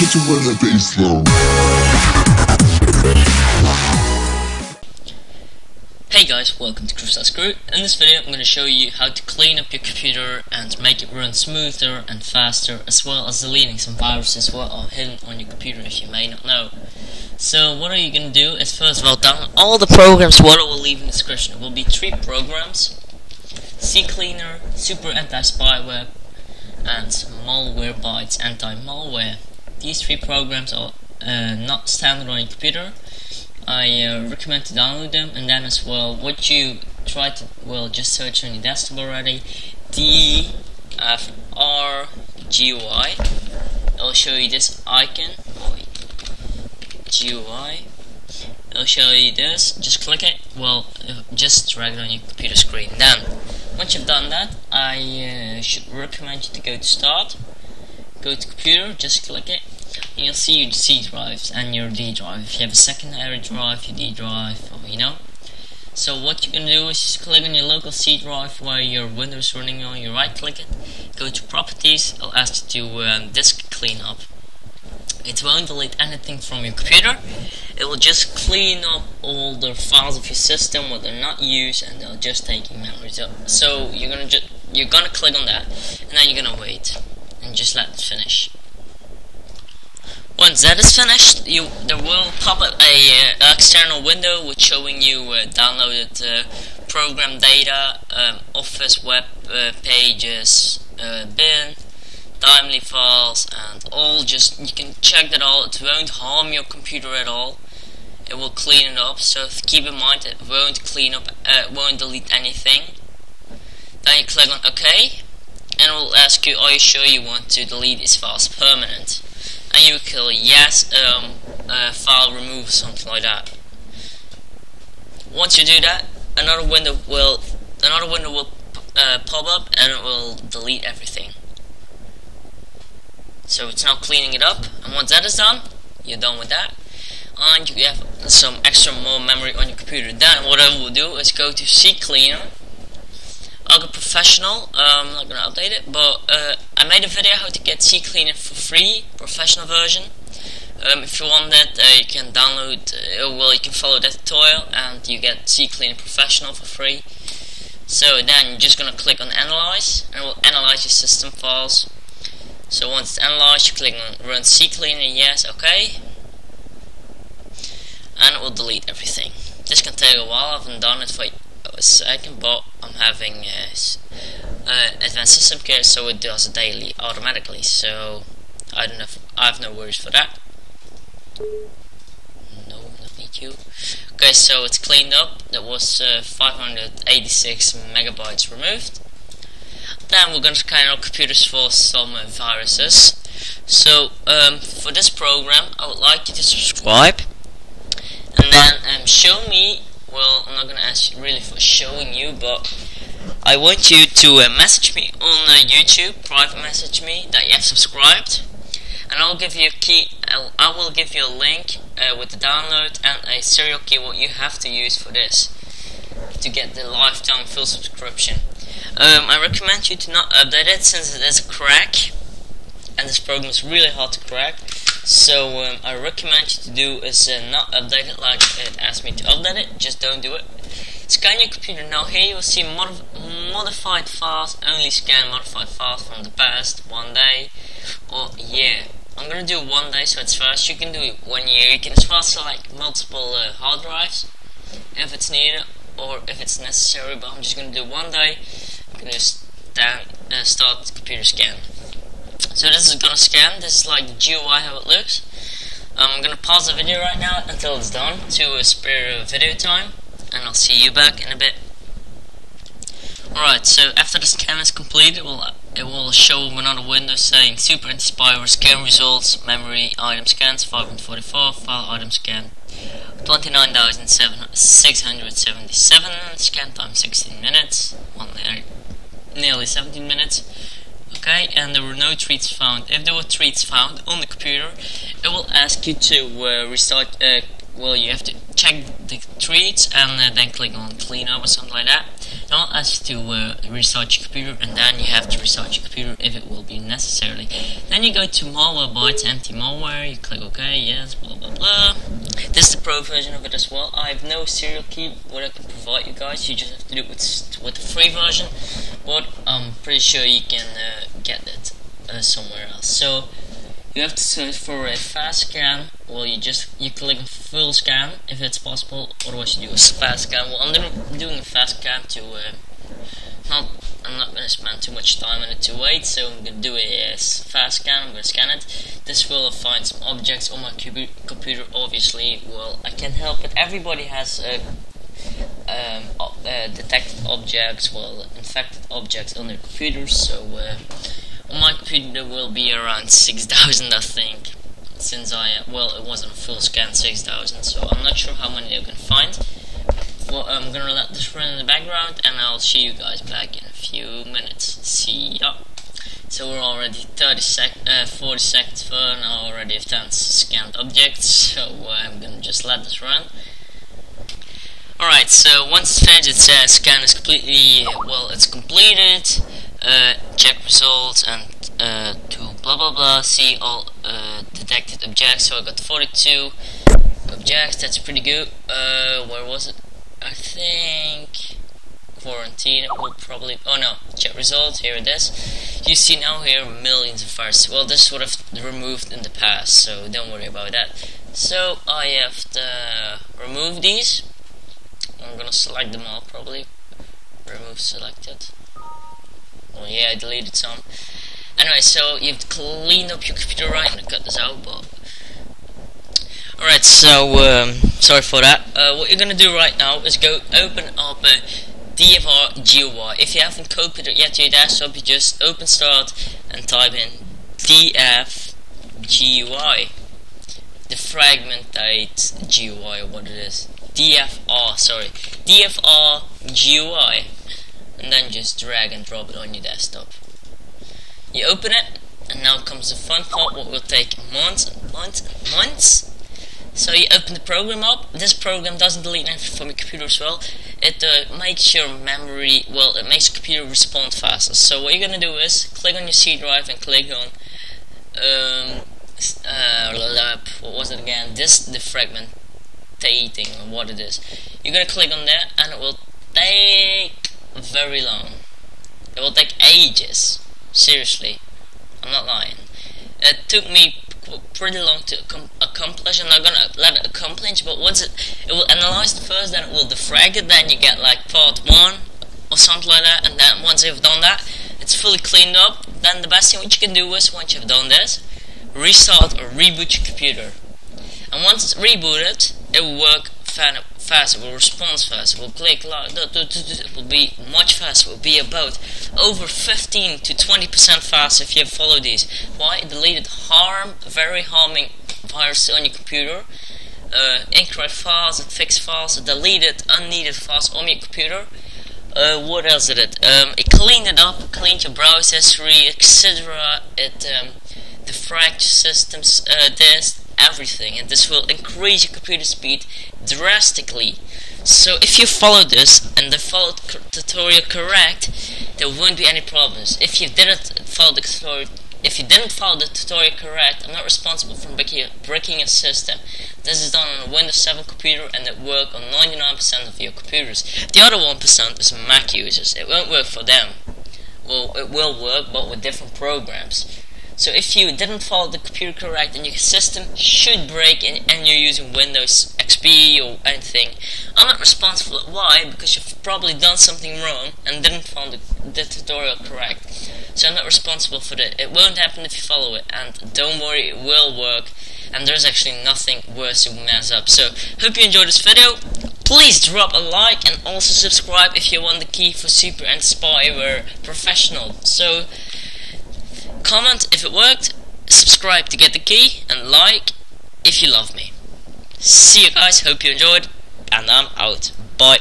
That bass drum. Hey guys, welcome to Crystal Screw. In this video I'm going to show you how to clean up your computer and make it run smoother and faster as well as deleting some viruses what are hidden on your computer if you may not know. So what are you going to do is first of all download all the programs what I will leave in the description. It will be three programs. CCleaner, Super Anti-Spyware and Malwarebytes Anti-Malware. These three programs are uh, not standard on your computer. I uh, recommend to download them and then as well what you try to well just search on your desktop already DFR GUI it'll show you this icon. GUI it'll show you this. Just click it. Well uh, just drag it on your computer screen. Then once you've done that I uh, should recommend you to go to start. Go to computer. Just click it you'll see your C drives and your D drive. If you have a secondary drive, your D drive, you know. So what you're gonna do is just click on your local C drive where your Windows running on. You right click it, go to Properties. It'll ask you to um, disk cleanup. It won't delete anything from your computer. It will just clean up all the files of your system what they're not used, and they'll just take your memories up. So you're gonna just you're gonna click on that, and then you're gonna wait and just let it finish. Once that is finished, you there will pop up a uh, external window with showing you uh, downloaded uh, program data, um, Office web uh, pages, uh, bin, timely files, and all. Just you can check that all. It won't harm your computer at all. It will clean it up. So keep in mind it won't clean up, uh, won't delete anything. Then you click on OK, and it will ask you, are you sure you want to delete these files permanent? And you kill yes um, uh, file remove something like that. Once you do that, another window will another window will uh, pop up and it will delete everything. So it's now cleaning it up, and once that is done, you're done with that. And you have some extra more memory on your computer. Then what I will do is go to CCleaner Professional. Um, I'm not gonna update it, but uh, I made a video how to get CCleaner for free, professional version. Um, if you want that, uh, you can download. Uh, well, you can follow that tutorial, and you get CCleaner Professional for free. So then you're just gonna click on Analyze, and it will analyze your system files. So once it's analyzed, you click on Run CCleaner. Yes, okay, and it will delete everything. This can take a while. I haven't done it for a second, but I'm having uh, uh, advanced system care, so it does it daily automatically. So I don't know. I have no worries for that. No, not need you. Okay, so it's cleaned up. That was uh, 586 megabytes removed. Then we're going to scan our computers for some viruses. So um, for this program, I would like you to subscribe and then um, show me well, I'm not gonna ask you really for showing you, but I want you to uh, message me on uh, YouTube, private message me that you have subscribed, and I'll give you a key. I'll, I will give you a link uh, with the download and a serial key what you have to use for this to get the lifetime full subscription. Um, I recommend you to not update it since it is a crack, and this program is really hard to crack. So um, I recommend you to do is uh, not update it like it asked me to update it. Just don't do it. Scan your computer. Now here you will see mod modified files. Only scan modified files from the past one day or year. I'm gonna do one day, so it's fast. You can do it one year. You can as well select multiple uh, hard drives if it's needed or if it's necessary. But I'm just gonna do one day. I'm gonna uh, start computer scan. So this is gonna scan, this is like the GUI how it looks. I'm gonna pause the video right now until it's done to spare video time, and I'll see you back in a bit. Alright, so after the scan is complete, it will it will show another window saying Super Anti-Spyware scan results, memory item scans 544, file item scan 29,677, scan time 16 minutes, nearly 17 minutes okay and there were no tweets found. If there were tweets found on the computer it will ask you to uh, restart uh, well you have to check the tweets and uh, then click on clean up or something like that Now you to uh, restart your computer and then you have to restart your computer if it will be necessary. Then you go to Malwarebytes, Anti-Malware, you click OK, yes, blah blah blah. This is the pro version of it as well. I have no serial key what I can provide you guys, you just have to do it with, with the free version, but I'm pretty sure you can uh, get it uh, somewhere else. So you have to search for a fast scan well you just you click full scan if it's possible otherwise you do a fast scan. Well I'm doing a fast scan to uh, not I'm not to spend too much time on it to wait so I'm to do a fast scan I'm to scan it. This will find some objects on my computer obviously. Well I can help it everybody has uh, um, uh, detected objects well infected objects on their computers so uh, on my computer will be around 6000 I think since I well it wasn't a full scan 6000 so I'm not sure how many you can find. Well I'm gonna let this run in the background and I'll see you guys back in a few minutes. See ya. So we're already 30 sec uh, 40 seconds for and I already have 10 scanned objects so uh, I'm gonna just let this run. Alright, so once it's finished, it says scan is completely, well, it's completed. Uh, check results and uh, to blah blah blah see all uh, detected objects so I got 42 objects that's pretty good. Uh, where was it? I think quarantine will probably oh no check results here it is. You see now here millions of files well this would have removed in the past so don't worry about that. So I have to remove these. I'm gonna select them all probably. Remove selected. Oh yeah, I deleted some. Anyway, so you've cleaned up your computer right and cut this out, but Alright, so um, sorry for that. Uh, what you're gonna do right now is go open up a DFR GUI. If you haven't copied it yet to your desktop, you just open start and type in DF GUI. The fragmentate GUI, what it is. DFR, sorry. DFR GUI and then just drag and drop it on your desktop. You open it, and now comes the fun part, what will take months and months and months. So you open the program up. This program doesn't delete anything from your computer as well. It uh, makes your memory, well, it makes your computer respond faster. So what you're gonna do is click on your C drive and click on, um, uh, what was it again? This defragmentating, or what it is. You're gonna click on that, and it will take very long. It will take ages. Seriously. I'm not lying. It took me pretty long to accomplish. I'm not gonna let it accomplish, but once it it will analyze first, then it will defrag it, then you get like part one or something like that, and then once you've done that, it's fully cleaned up. Then the best thing what you can do is once you've done this, restart or reboot your computer. And once it's rebooted, it will work fast, it will respond fast, it will click will be much faster, will be about over 15 to 20% faster if you follow these. Why? It deleted harm, very harming viruses on your computer, uh, incorrect files, fixed files, deleted unneeded files on your computer. Uh, what else did it? Um, it cleaned it up, cleaned your browser history, etc. It um, systems, uh, this, everything, and this will increase your computer speed drastically. So if you follow this and the follow tutorial correct, there won't be any problems. If you didn't follow the tutorial, if you didn't follow the tutorial correct, I'm not responsible for breaking your system. This is done on a Windows 7 computer and it works on 99% of your computers. The other 1% is Mac users. It won't work for them. Well, it will work, but with different programs. So if you didn't follow the computer correct and your system should break and, and you're using Windows XP or anything, I'm not responsible. Why? Because you've probably done something wrong and didn't follow the, the tutorial correct. So I'm not responsible for that. It won't happen if you follow it and don't worry, it will work and there's actually nothing worse to mess up. So, hope you enjoyed this video. Please drop a like and also subscribe if you want the key for Super Anti-Spyware Professional. So, Comment if it worked, subscribe to get the key, and like if you love me. See you guys, hope you enjoyed, and I'm out. Bye.